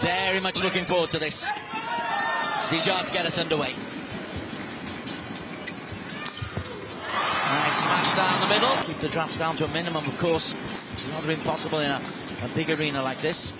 Very much looking forward to this. Zii Jia to get us underway. Nice smash down the middle. Keep the drafts down to a minimum, of course. It's rather impossible in a, a big arena like this.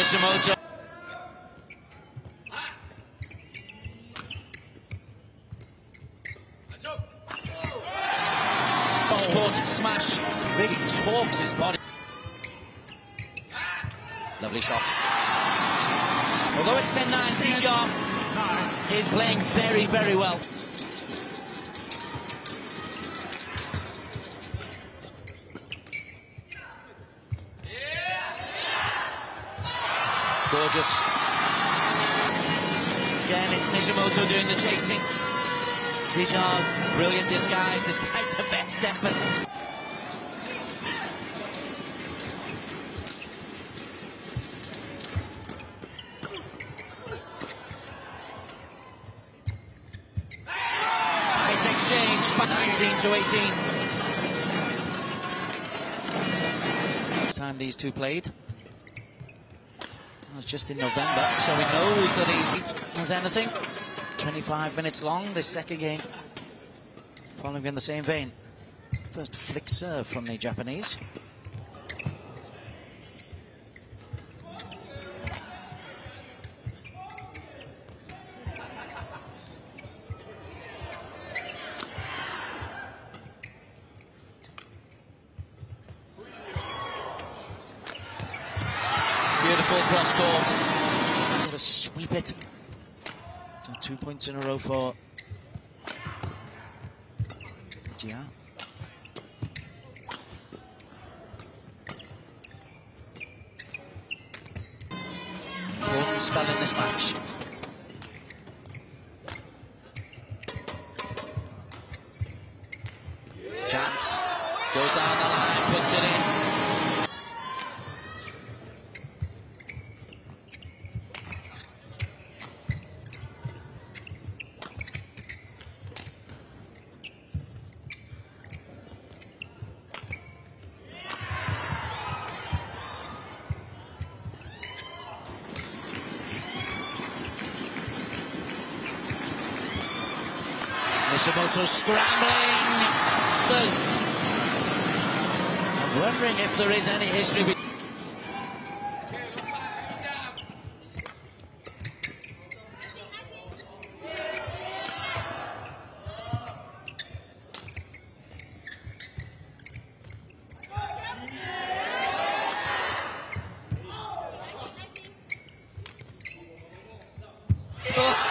Nishimoto. Cross court smash really talks his body. Lovely shot. Although it's 10-9, Zii Jia is playing very, very well. Gorgeous. Again, it's Nishimoto doing the chasing. Zii Jia, brilliant disguise despite the best efforts. Tight exchange, 19 to 18. Time these two played. It was just in November, so he knows that he's as anything. 25 minutes long, this second game. Following in the same vein. First flick serve from the Japanese. Beautiful cross court. Got to sweep it. So two points in a row for Gia. Important spell in this match. Chance goes down the line, puts it in. Nishimoto scrambling. There's... I'm wondering if there is any history. Oh.